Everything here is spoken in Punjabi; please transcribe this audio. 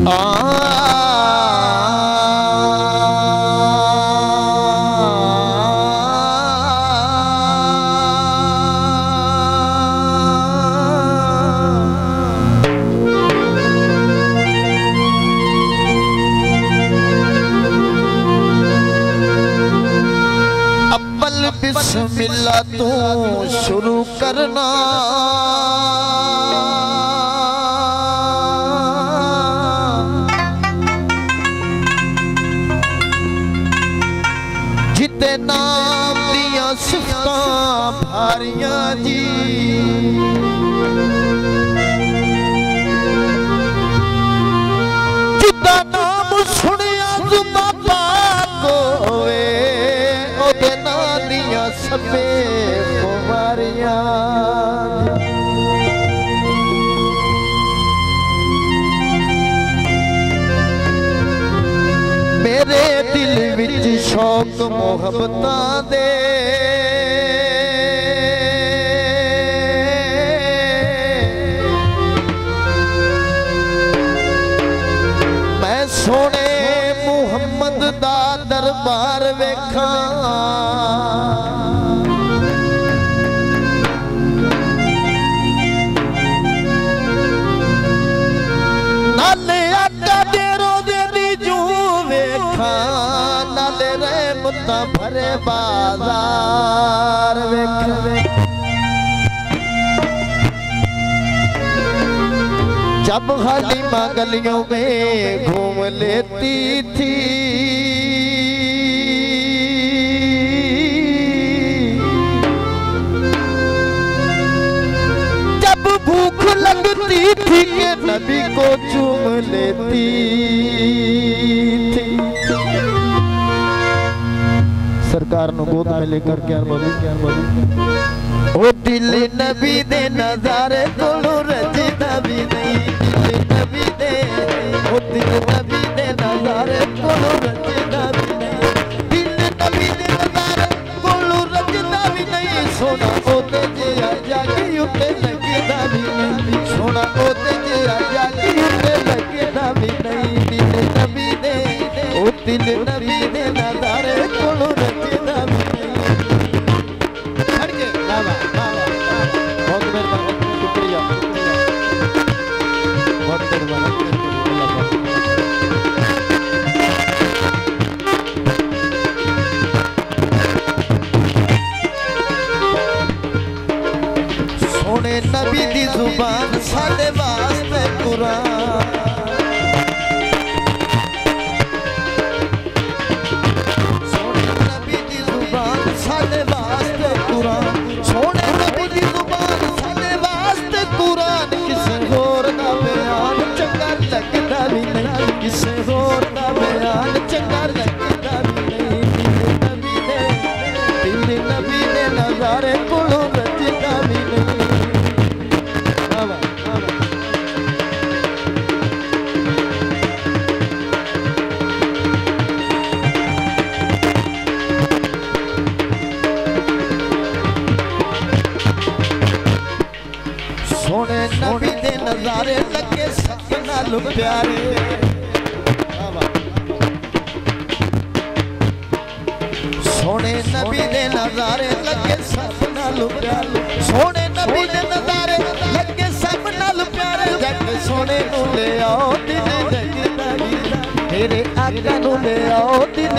ਅੱਬਲ ਬਿਸਮਿਲ੍ਲਾ ਤੂੰ ਸ਼ੁਰੂ ਕਰਨਾ। ਭਾਰੀਆਂ ਜੀ। ਜਿੱਦਾਂ ਨਾਮ ਸੁਣਿਆ ਜ਼ੁਬਾਨ ਪਾਕ ਹੋਵੇ, ਉਹਦੇ ਨਾਂ ਦੀਆਂ ਸਭੇ ਖੁਮਾਰੀਆਂ ਮੇਰੇ ਦਿਲ ਵਿੱਚ ਸ਼ੌਕ ਮੁਹੱਬਤਾਂ ਦੇ ਮੁਹੰਮਦ ਦਾ ਦਰਬਾਰ ਵੇਖਾਂ। ਨਾਲੇ ਆਕਾ ਦੇ ਰੋਜ਼ੇ ਦੀ ਜੂ ਵੇਖਾਂ। ਨਾਲੇ ਰਹਿਮਤਾਂ ਭਰੇ ਬਾਜ਼ਾਰ ਵੇਖ। जब جب حلیمہ گلیوں میں گھوم لیتی تھی جب بھوک لگتی تھی کہ نبی کو چوم لیتی تھی سرکار نو گود میں لے کر کے او دل نبی دے نظارے تو ਨਹੀਂ ਸੋਨਾ ਉਹਦੇ ਜਿਹਾ ਜਾਗੀ ਉੱਤੇ ਲੱਗਦਾ ਵੀ ਨਹੀਂ ਦਿਲ ਨਬੀ ਦੇ ਉਹ ਦਿਲ ਨਬੀ ਦੇ। ਦਿਲ ਨਬੀ ਦੇ ਨਜ਼ਾਰੇ ਕੋਲੋਂ ਨਜ਼ਾਰੇ ਲੱਗੇ ਸਭ ਨਾਲ ਪਿਆਰੇ। ਸੋਹਣੇ ਨਬੀ ਦੇ ਨਜ਼ਾਰੇ ਲੱਗੇ ਸਭ ਨਾਲ ਪਿਆਰੇ। ਸੋਹਣੇ ਨਬੀ ਦੇ ਨਜ਼ਾਰੇ ਲੱਗੇ ਸਭ ਨਾਲ ਪਿਆਰੇ। ਜੱਗ ਸੋਹਣੇ ਨੂੰ ਲਿਆਓ ਆਓ ਦਿਲ ਜਗਦਾ ਤੇਰੇ ਆਕਾ ਨੂੰ ਲੈ ਆਓ ਦਿਲ